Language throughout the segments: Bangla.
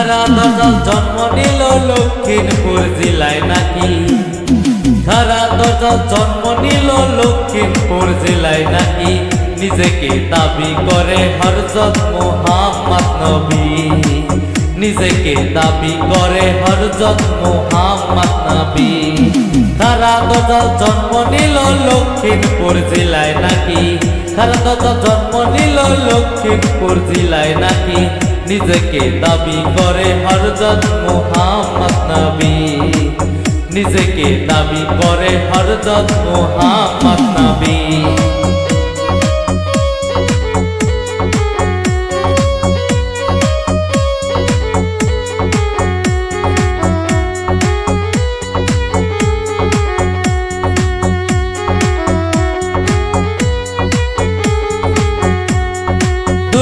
খারা দশাল জন্ম নিল লক্ষ্মীপুর জেলায় নাকি? খারা দশাল জন্ম নিল লক্ষ্মীপুর জেলায় নাকি? নিজেকে দাবি করে হরজত মোহাম্মদ নবী। নিজেকে দাবি করে হরজত মোহাম্মদ নবী। খারা দশাল জন্ম নিল লক্ষ্মীপুর জেলায় নাকি? খারা দশাল জন্ম নিল লক্ষ্মীপুর জেলায় নাকি? নিজেকে দাবি করে হরজত মোহাম্মদ নবী। নিজেকে দাবি করে হরজত মোহাম্মদ নবী।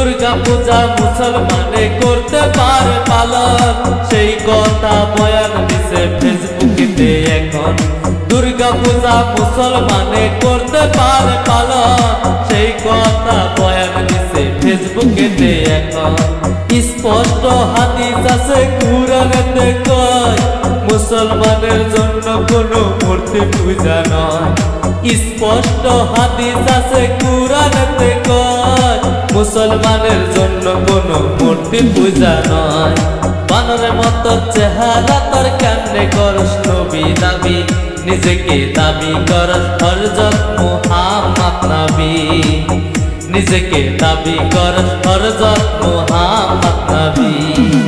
দুর্গা পূজা মুসলমানে করতে পারে পালন। সেই কথা বয়ান দিছে ফেসবুকেতে এখন। দুর্গা পূজা মুসলমানে করতে পারে পালন। সেই কথা বয়ান দিছে ফেসবুকেতে এখন। স্পষ্ট হাদিস আছে কুরআনেতে কয় মুসলমানের জন্য কোনো মূর্তি পূজা নয়। স্পষ্ট হাদিস আছে, কুরআনেতে কয়, মুসলমানের জন্য কোনো মূর্তি পূজা নয়। বানরের মতো চেহারা তোর কেমনে করস নবী দাবি? নিজেকে দাবি করস হরজত মুহাম্মদ নবী। নিজেকে দাবি করস হরজত মুহাম্মদ নবী।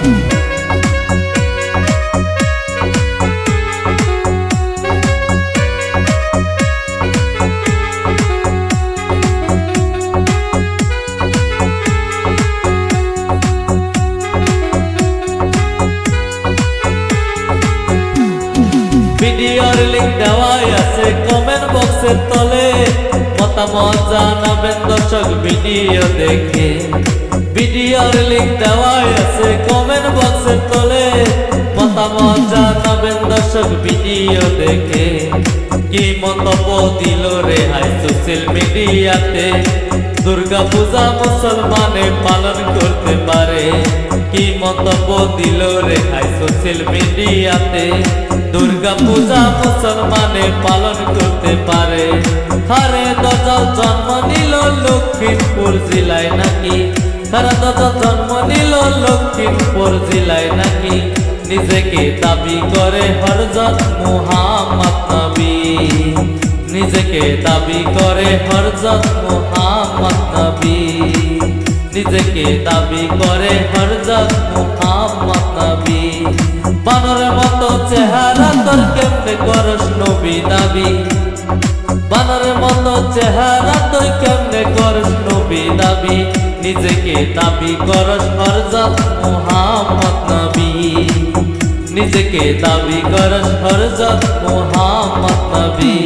দেওয়াই আছে কমেন্ট বক্সের তলে। মতামত জানাবেন দর্শক ভিডিও দেখে। ভিডিওর লিঙ্ক দেওয়াই আছে কমেন্ট বক্সের তলে। মতামত জানাবেন দর্শক ভিডিও দেখে। কি মন্তব্য দিল রে হাই সোশ্যাল মিডিয়াতে দুর্গা পূজা মুসলমানে পালন করতে পারে। কি মন্তব্য দিল রে হাই সোশ্যাল মিডিয়াতে? দুর্গা পূজা মুসলমানে পালন করতে পারে। হারে দজাল জন্ম নিল লক্ষ্মীপুর জেলায় নাকি? তারা দজাল জন্ম নিল লক্ষ্মীপুর জেলায় নাকি? নিজেকে দাবি করে হরজত মুহাম্মদ নবী। নিজেকে দাবি করে হরজত মুহাম্মদ নবী নিজেকে দাবি করে হরজত মুহাম্মদ নবী বানরের মতো চেহারা তোর কেমনে করস নবী দাবি? বানরের মতো চেহারা তোর কেমনে করস নবী দাবি? নিজেকে দাবি করস হরজত মুহাম্মদ নবী নিজেকে দাবি করস হরজত মুহাম্মদ নবী